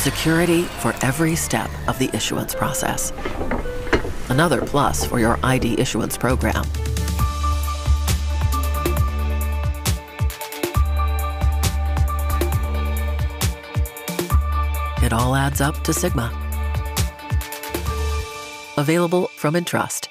Security for every step of the issuance process. Another plus for your ID issuance program. It all adds up to Sigma. Available from Entrust.